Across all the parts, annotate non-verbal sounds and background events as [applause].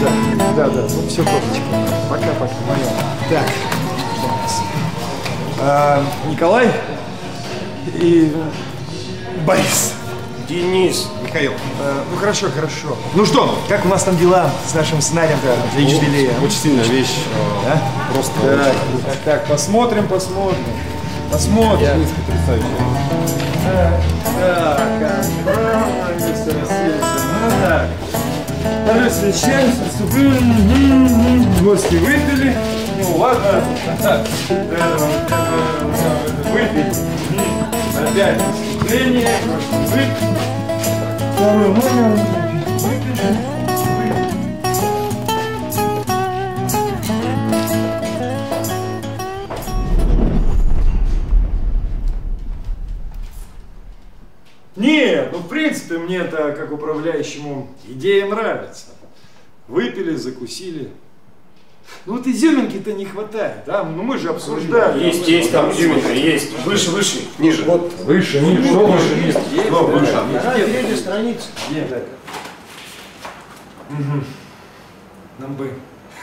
Да, да, да. Ну все, копочка. Пока, пока. Так. А, Николай и Борис. Денис. Михаил. А, ну хорошо, хорошо. Ну что, как у нас там дела с нашим сценарием-то для юбилея? Очень сильная вещь. э, Да? Просто Так, очень так, так, посмотрим, посмотрим. Посмотрим. потрясающе. Так, так, ну чай, вступление, гости выпили. Ну ладно, так. Мгм. Опять вступление, выпить. Второй выпили. Нет, ну в принципе мне это как управляющему идея нравится. Выпили, закусили. Ну вот изюминки-то не хватает, да? Ну мы же обсуждали. Есть, есть там изюминка, есть. Выше, выше, ниже. Вот. Выше, ниже, что выше, ниже? Есть, Что выше? да. Где? Третья страница. Где это? Мгм. Нам бы...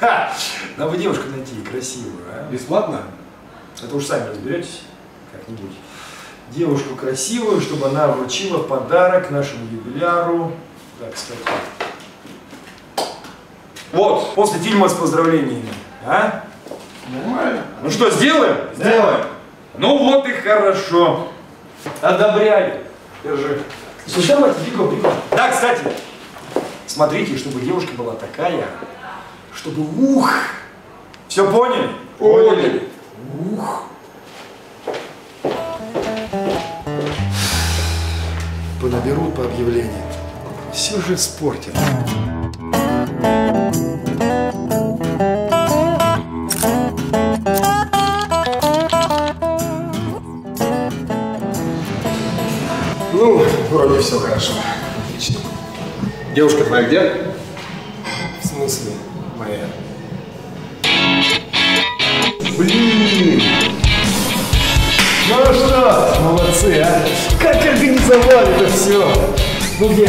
Ха! Нам бы девушку найти красивую, а? Бесплатно? Это уж сами разберетесь как-нибудь. Девушку красивую, чтобы она вручила подарок нашему юбиляру. Так, кстати. Вот, после фильма с поздравлениями. А? Нормально. Ну что, сделаем? Сделаем. Ну вот и хорошо. Одобряю. Держи. Слушай, давайте, бегом, бегом. Да, кстати, смотрите, чтобы девушка была такая, чтобы ух. Все поняли? Поняли. Ух. Понаберут по объявлению. Все же спортят. Ну, вроде все хорошо. Отлично. Девушка твоя где? В смысле, моя? Блин. Ну что, молодцы, а? Как организовали это все? Ну где?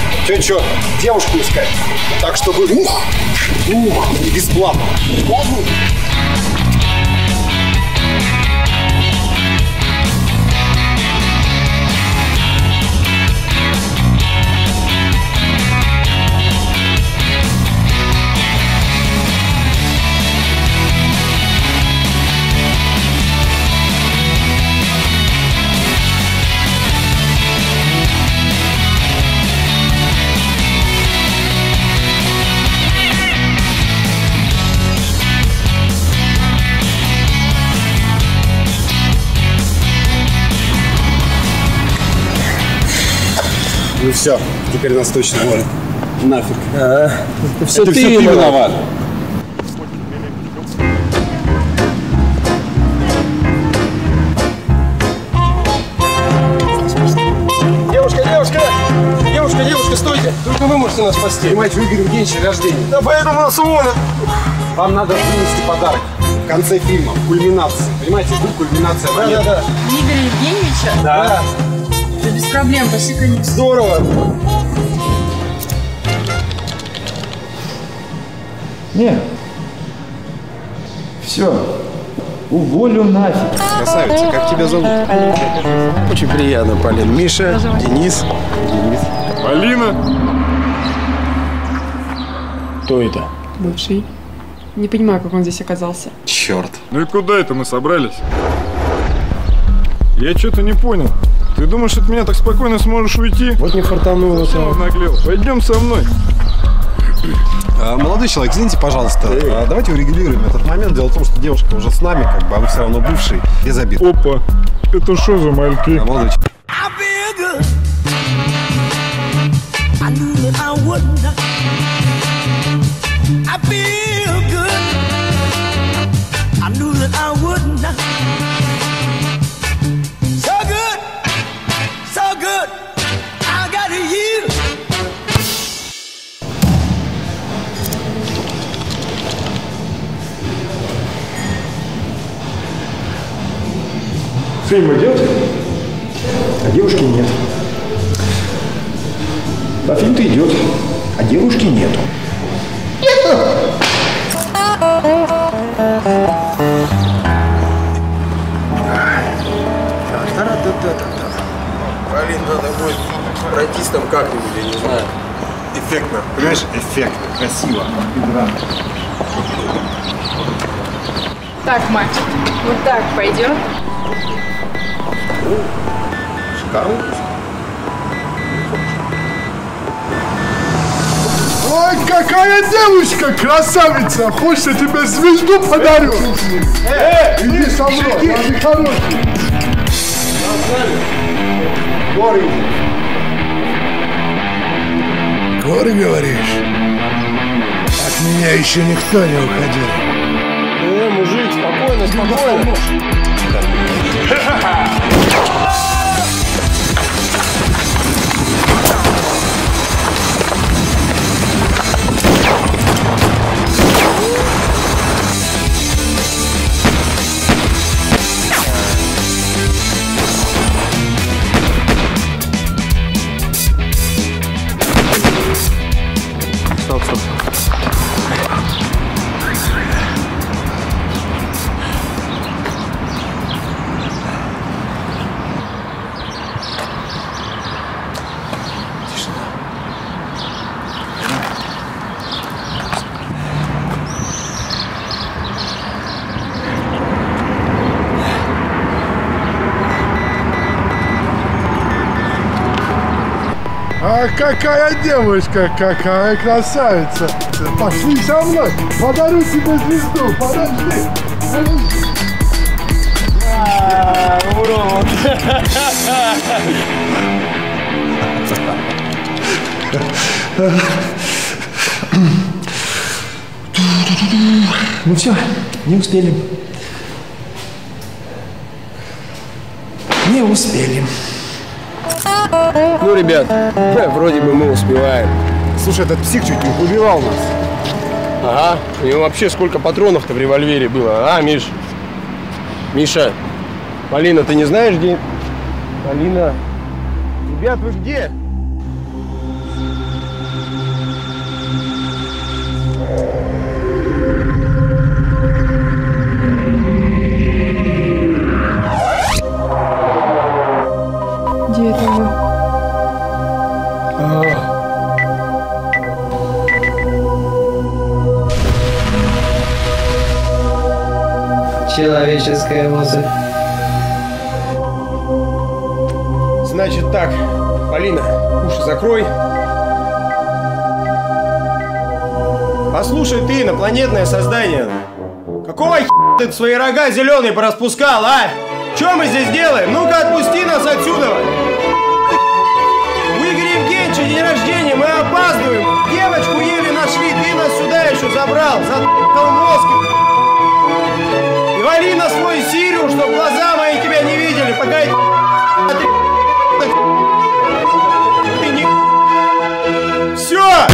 Че, че, девушку искать? Так, чтобы ух, ух, бесплатно. Ну все, теперь нас точно уволят. Нафиг. Все Это все ты виноват. Девушка, девушка! Девушка, девушка, стойте! Только вы можете нас спасти. Понимаете, выиграем день день рождения. Да поэтому нас уволят. Вам надо принести подарок. В конце фильма, кульминация. Понимаете, вы кульминация. Да, да, да. Игоря Евгеньевича? Да. Да без проблем, пошли конечно. Здорово. Нет. Все. Уволю нафиг. Красавица, как тебя зовут? Очень приятно, Полин. Миша, Денис. Полина. Кто это? Бывший. Не понимаю, как он здесь оказался. Черт. Ну и куда это мы собрались? Я что-то не понял. Ты думаешь, от меня так спокойно сможешь уйти? Вот не фартануло. Снова наглел. Пойдем со мной. А, молодой человек, извините, пожалуйста, а, давайте урегулируем этот момент. Дело в том, что девушка уже с нами, как бы, а вы все равно бывший, без обид. Опа. Это что за мальки? А, молодой человек. I feel good. I knew that I would Фильм идет, а девушки нет. А фильм-то идет, а девушки нету. Блин, надо будет пройтись там как-нибудь, я не знаю. Эффектно. Понимаешь, эффектно, красиво. Так, мальчик, вот так пойдет? Ой, какая девушка, красавица! Хочешь, я тебе звезду подарю? Э, иди со мной, ты хороший. Горы, говоришь? От меня еще никто не уходил. Э, мужик, спокойно, спокойно. Ha ha ha! А какая девушка, какая красавица! Пошли со мной, подарю тебе звезду, подожди! подожди. Ну все, не успели. Не успели. Ну, ребят, [laughs] вроде бы мы успеваем. Слушай, этот псих чуть не убивал нас. Ага, у него вообще сколько патронов-то в револьвере было, а, Миш? Миша, Полина, ты не знаешь, где... Полина, ребят, вы где? Где это мы? Человеческая мысль. Значит так, Полина, уши закрой. Послушай ты, инопланетное создание. Какого хера ты свои рога зеленые пораспускал, а? Что мы здесь делаем? Ну-ка отпусти нас отсюда! Забрал, за***ал мозг! И вали на свой Сирию, чтоб глаза мои тебя не видели, пока я [laughs] ты не... [laughs] Все!